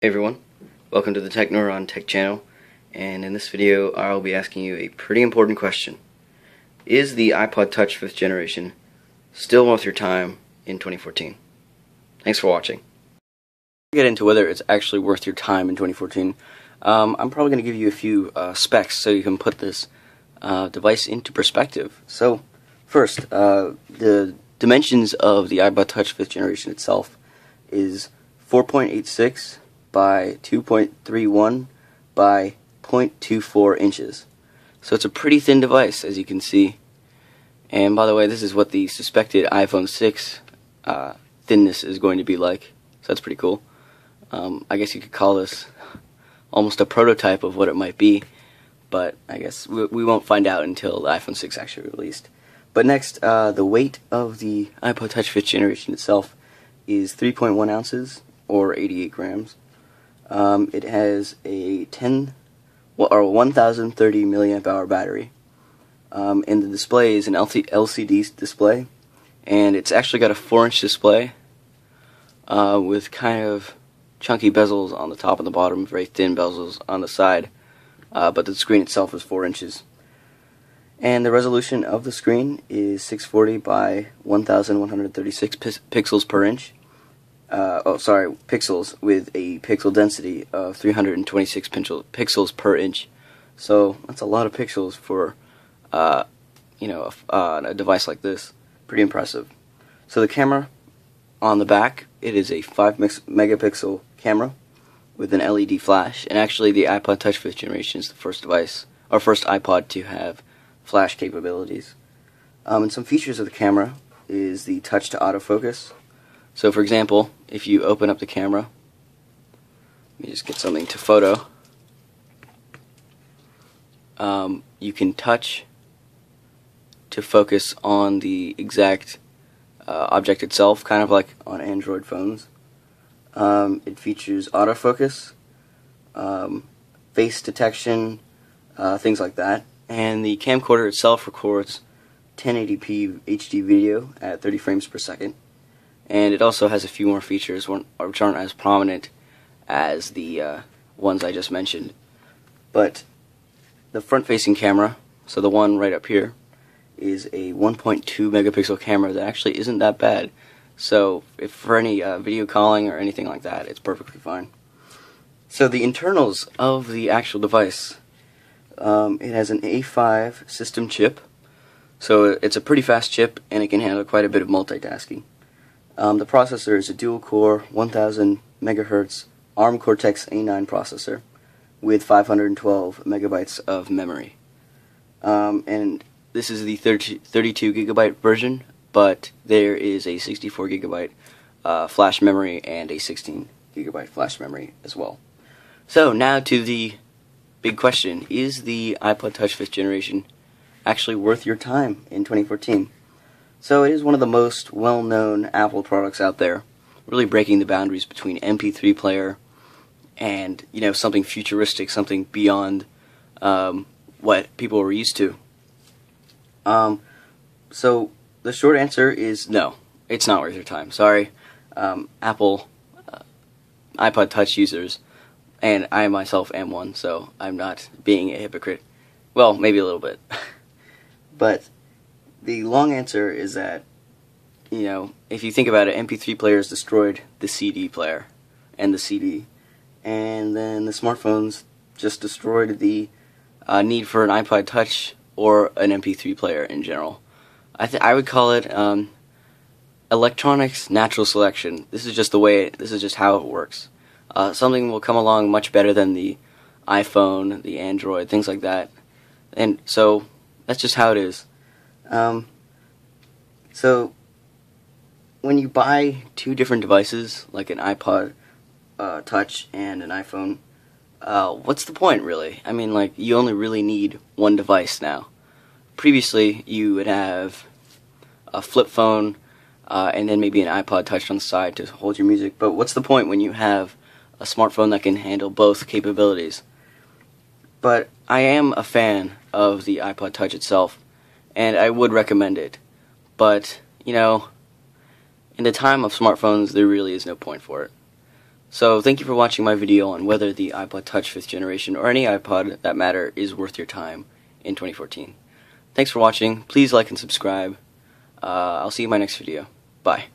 Hey everyone, welcome to the Techneuron Tech channel, and in this video I'll be asking you a pretty important question. Is the iPod Touch 5th generation still worth your time in 2014? Thanks for watching. Get into whether it's actually worth your time in 2014. Um, I'm probably going to give you a few uh, specs so you can put this uh, device into perspective. So, first, uh, the dimensions of the iPod Touch 5th generation itself is 4.86 by 2.31 by 0.24 inches. So it's a pretty thin device, as you can see. And by the way, this is what the suspected iPhone 6 uh, thinness is going to be like. So that's pretty cool. Um, I guess you could call this almost a prototype of what it might be. But I guess we, we won't find out until the iPhone 6 actually released. But next, uh, the weight of the iPod Touch 5th generation itself is 3.1 ounces, or 88 grams. Um, it has a 10 or 1030 milliamp hour battery. Um, and the display is an LCD display, and it's actually got a 4 inch display uh, with kind of chunky bezels on the top and the bottom, very thin bezels on the side, uh, but the screen itself is 4 inches. And the resolution of the screen is 640 by 1136 pixels per inch uh, oh sorry, pixels with a pixel density of 326 pixels per inch. So that's a lot of pixels for, uh, you know, a, uh, a device like this. Pretty impressive. So the camera on the back, it is a 5 megapixel camera with an LED flash. And actually, the iPod Touch 5th generation is the first device, or first iPod to have flash capabilities. Um, and some features of the camera is the touch to autofocus so for example, if you open up the camera, let me just get something to photo, um, you can touch to focus on the exact uh, object itself, kind of like on Android phones. Um, it features autofocus, um, face detection, uh, things like that. And the camcorder itself records 1080p HD video at 30 frames per second and it also has a few more features which aren't as prominent as the uh, ones I just mentioned. But the front-facing camera, so the one right up here, is a 1.2 megapixel camera that actually isn't that bad. So if for any uh, video calling or anything like that, it's perfectly fine. So the internals of the actual device, um, it has an A5 system chip. So it's a pretty fast chip and it can handle quite a bit of multitasking. Um, the processor is a dual-core 1000 megahertz ARM Cortex A9 processor with 512 megabytes of memory. Um, and this is the 30, 32 gigabyte version, but there is a 64 gigabyte uh, flash memory and a 16 gigabyte flash memory as well. So now to the big question: Is the iPod Touch 5th generation actually worth your time in 2014? So it is one of the most well-known Apple products out there, really breaking the boundaries between MP3 player and you know something futuristic, something beyond um, what people were used to. Um, so the short answer is no, it's not worth your time. Sorry, um, Apple uh, iPod Touch users, and I myself am one, so I'm not being a hypocrite. Well, maybe a little bit, but the long answer is that, you know, if you think about it, MP3 players destroyed the CD player and the CD. And then the smartphones just destroyed the uh, need for an iPod Touch or an MP3 player in general. I th- I would call it um, electronics natural selection. This is just the way. It, this is just how it works. Uh, something will come along much better than the iPhone, the Android, things like that, and so that's just how it is. Um, so, when you buy two different devices, like an iPod uh, Touch and an iPhone, uh, what's the point, really? I mean, like, you only really need one device now. Previously, you would have a flip phone uh, and then maybe an iPod Touch on the side to hold your music, but what's the point when you have a smartphone that can handle both capabilities? But I am a fan of the iPod Touch itself and I would recommend it. But, you know, in the time of smartphones, there really is no point for it. So thank you for watching my video on whether the iPod Touch 5th generation or any iPod that matter is worth your time in 2014. Thanks for watching. Please like and subscribe. Uh, I'll see you in my next video. Bye.